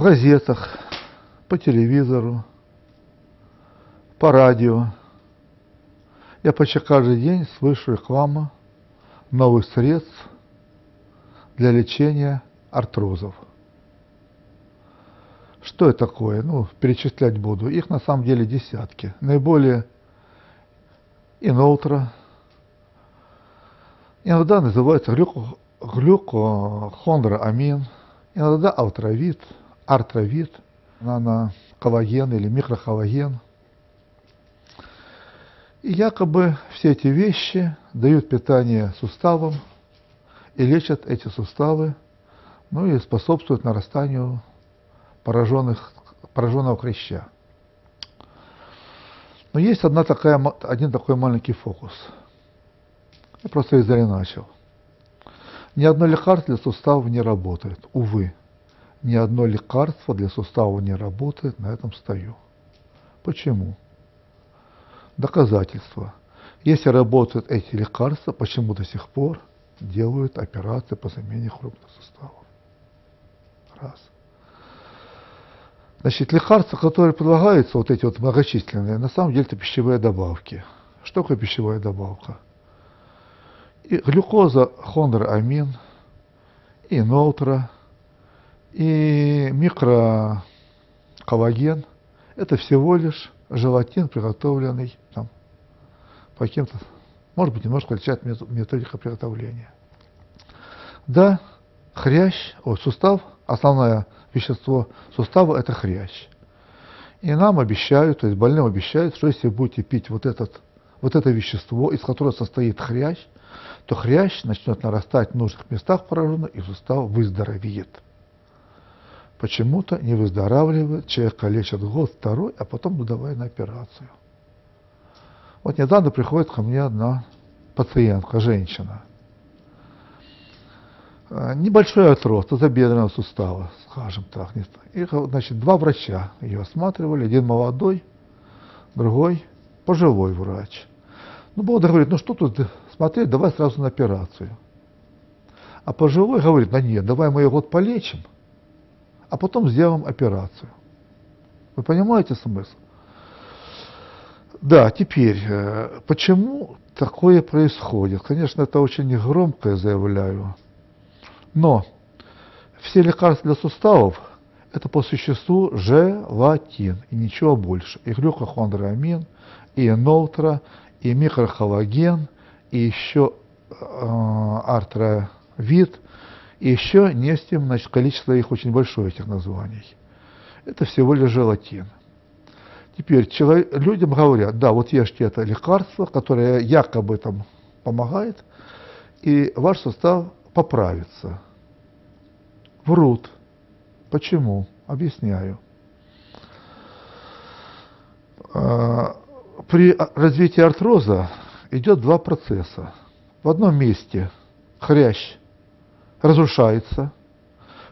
в газетах, по телевизору, по радио. Я почти каждый день слышу рекламу новых средств для лечения артрозов. Что это такое? Ну, перечислять буду. Их на самом деле десятки. Наиболее иноутро, иногда называется глюко, глюкохондроамин, иногда алтравит, артравит, наноколлаген или микроколлаген. И якобы все эти вещи дают питание суставам и лечат эти суставы, ну и способствуют нарастанию пораженных, пораженного хряща. Но есть одна такая, один такой маленький фокус. Я просто издали начал. Ни одно лекарство для суставов не работает. Увы, ни одно лекарство для суставов не работает, на этом стою. Почему? Доказательства. Если работают эти лекарства, почему до сих пор делают операции по замене хрупных суставов? Раз. Значит, лекарства, которые предлагаются, вот эти вот многочисленные, на самом деле это пищевые добавки. Что такое пищевая добавка? И глюкоза, хондроамин, и ноутра, и микроколлаген – это всего лишь желатин, приготовленный там, по каким-то, может быть, немножко отличает методика приготовления. Да, хрящ, о, сустав, основное вещество сустава – это хрящ. И нам обещают, то есть больным обещают, что если будете пить вот, этот, вот это вещество, из которого состоит хрящ, то хрящ начнет нарастать в нужных местах пораженных, и сустав выздоровеет. Почему-то не выздоравливает, человека лечат год, второй, а потом ну давай на операцию. Вот недавно приходит ко мне одна пациентка, женщина – Э, небольшой отрост тазобедренного сустава, скажем так. И, значит, два врача ее осматривали, один молодой, другой пожилой врач. Ну, Бог говорит, ну что тут смотреть, давай сразу на операцию. А пожилой говорит, да нет, давай мы ее вот полечим, а потом сделаем операцию. Вы понимаете смысл? Да, теперь, э, почему такое происходит? Конечно, это очень негромко, я заявляю. Но все лекарства для суставов – это по существу желатин и ничего больше. И глюкохондроамин, и энолтра, и микрохоллаген, и еще э, артровид, и еще нестим, значит, количество их очень большое, этих названий. Это всего лишь желатин. Теперь человек, людям говорят, да, вот ешьте это лекарство, которое якобы там помогает, и ваш сустав поправиться. Врут. Почему? Объясняю. А, при развитии артроза идет два процесса. В одном месте хрящ разрушается,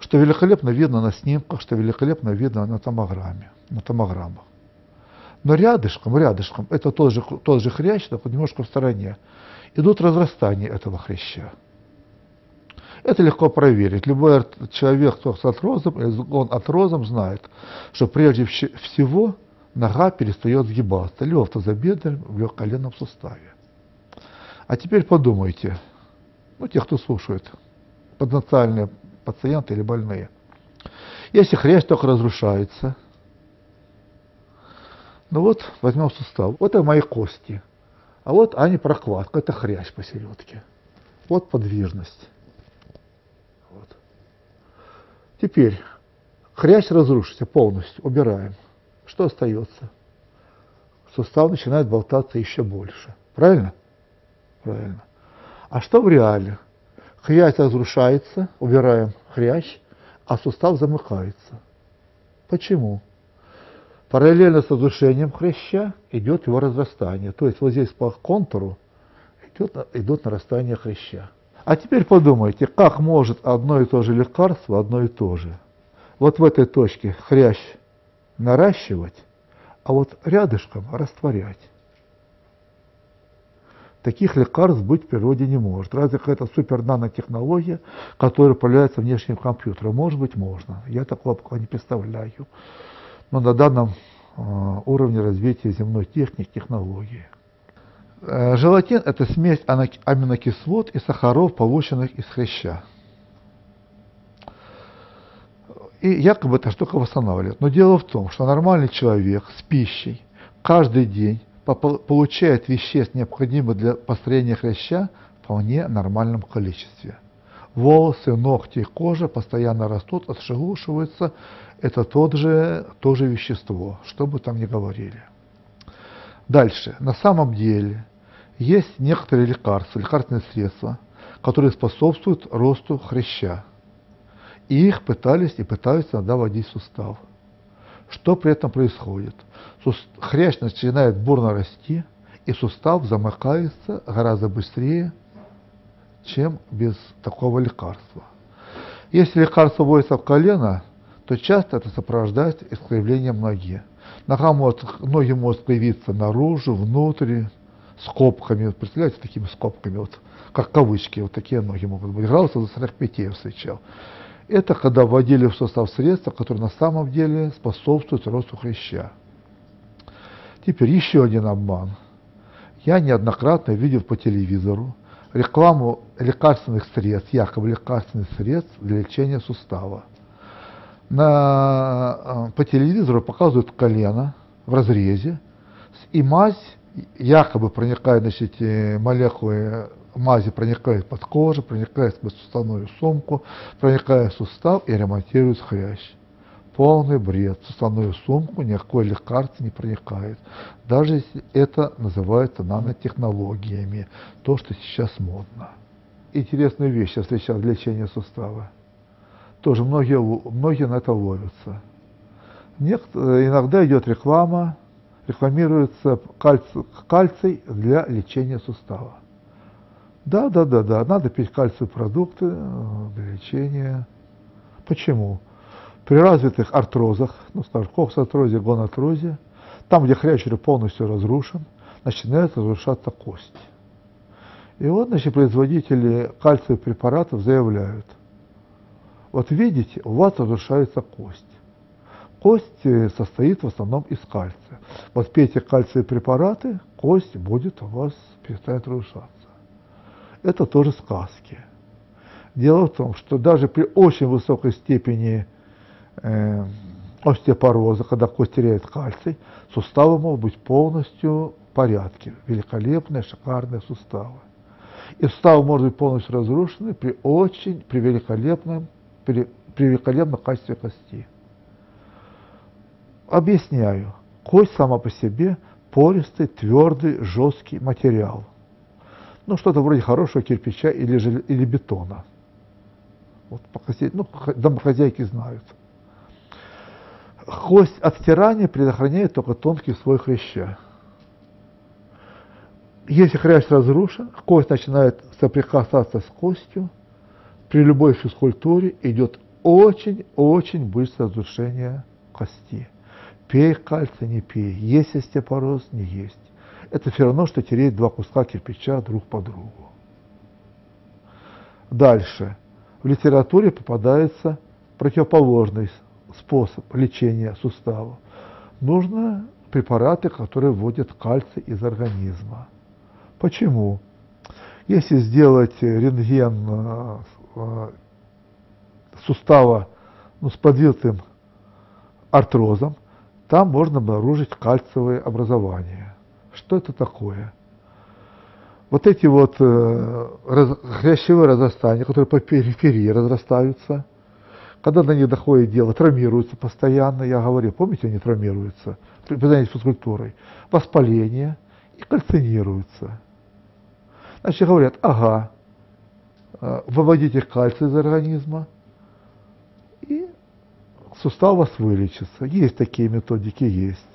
что великолепно видно на снимках, что великолепно видно на томограмме, на томограммах. Но рядышком, рядышком, это тот же, тот же хрящ, только немножко в стороне, идут разрастания этого хряща. Это легко проверить. Любой человек, кто с артрозом, он артрозом знает, что прежде всего нога перестает сгибаться, либо в тазобедренном, либо в коленном суставе. А теперь подумайте, ну, те, кто слушает, потенциальные пациенты или больные. Если хрящ только разрушается, ну вот, возьмем сустав. Вот это мои кости. А вот они прокладка, это хрящ посередке. Вот подвижность. Теперь хрящ разрушится полностью, убираем. Что остается? Сустав начинает болтаться еще больше. Правильно? Правильно. А что в реале? Хрящ разрушается, убираем хрящ, а сустав замыкается. Почему? Параллельно с разрушением хряща идет его разрастание. То есть вот здесь по контуру идет, идет нарастание хряща. А теперь подумайте, как может одно и то же лекарство одно и то же. Вот в этой точке хрящ наращивать, а вот рядышком растворять. Таких лекарств быть в природе не может. Разве какая-то супер нанотехнология, которая появляется внешним компьютером? Может быть, можно. Я такого пока не представляю. Но на данном э, уровне развития земной техники, технологии. Э, желатин – это смесь аминокислот и сахаров, полученных из хряща. И якобы эта штука восстанавливает. Но дело в том, что нормальный человек с пищей каждый день получает веществ, необходимых для построения хряща, в вполне нормальном количестве. Волосы, ногти и кожа постоянно растут, отшелушиваются. Это тот же, то же вещество, что бы там ни говорили. Дальше. На самом деле есть некоторые лекарства, лекарственные средства, которые способствуют росту хряща. И их пытались и пытаются иногда вводить в сустав. Что при этом происходит? Хрящ начинает бурно расти, и сустав замыкается гораздо быстрее, чем без такого лекарства. Если лекарство вводится в колено, то часто это сопровождается искривлением ноги. Нога может, ноги могут появиться наружу, внутрь, скобками. Представляете, такими скобками, вот, как кавычки, вот такие ноги могут быть. Градусов до 45 я встречал. Это когда вводили в состав средства, которые на самом деле способствуют росту хряща. Теперь еще один обман. Я неоднократно видел по телевизору рекламу лекарственных средств, якобы лекарственных средств для лечения сустава. На, э, по телевизору показывают колено в разрезе, и мазь якобы проникает, значит, молекулы мази проникает под кожу, проникает в суставную сумку, проникает в сустав и ремонтирует хрящ. Полный бред. В суставную сумку никакое лекарство не проникает. Даже если это называется нанотехнологиями, то, что сейчас модно. Интересную вещь я встречал в лечении сустава. Тоже многие, многие на это ловятся. Некто, иногда идет реклама, рекламируется кальций, кальций для лечения сустава. Да, да, да, да, надо пить кальциевые продукты э, для лечения. Почему? При развитых артрозах, ну, скажем, коксартрозе, гонартрозе, там, где хрящ полностью разрушен, начинает разрушаться кость. И вот, значит, производители кальциевых препаратов заявляют, вот видите, у вас разрушается кость. Кость э, состоит в основном из кальция. Вот пейте кальциевые препараты, кость будет у вас перестанет разрушаться это тоже сказки. Дело в том, что даже при очень высокой степени э, остеопороза, когда кость теряет кальций, суставы могут быть полностью в порядке. Великолепные, шикарные суставы. И суставы могут быть полностью разрушены при очень, при великолепном, при, при великолепном качестве кости. Объясняю. Кость сама по себе пористый, твердый, жесткий материал – ну, что-то вроде хорошего кирпича или, или бетона. Вот, ну, домохозяйки знают. Кость от стирания предохраняет только тонкий слой хряща. Если хрящ разрушен, кость начинает соприкасаться с костью, при любой физкультуре идет очень-очень быстрое разрушение кости. Пей кальций, не пей, есть остеопороз, не есть это все равно, что тереть два куска кирпича друг по другу. Дальше. В литературе попадается противоположный способ лечения суставов. Нужно препараты, которые вводят кальций из организма. Почему? Если сделать рентген э, э, сустава ну, с подвитым артрозом, там можно обнаружить кальциевые образования. Что это такое? Вот эти вот э, раз, хрящевые разрастания, которые по периферии разрастаются, когда до них доходит дело, травмируются постоянно, я говорю, помните, они травмируются при занятии физкультурой, воспаление и кальцинируются. Значит, говорят, ага, э, выводите кальций из организма, и сустав у вас вылечится. Есть такие методики, есть.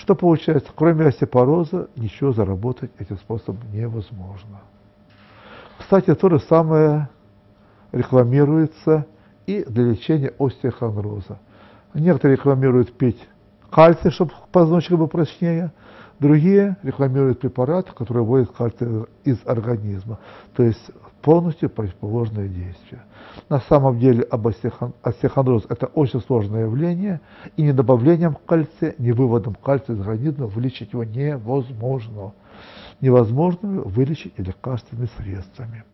Что получается? Кроме остеопороза ничего заработать этим способом невозможно. Кстати, то же самое рекламируется и для лечения остеохондроза. Некоторые рекламируют пить кальций, чтобы позвоночник был прочнее, Другие рекламируют препараты, которые выводят кальций из организма. То есть полностью противоположное действие. На самом деле остеохондроз – это очень сложное явление, и ни добавлением кальция, ни выводом кальция из организма вылечить его невозможно. Невозможно вылечить и лекарственными средствами.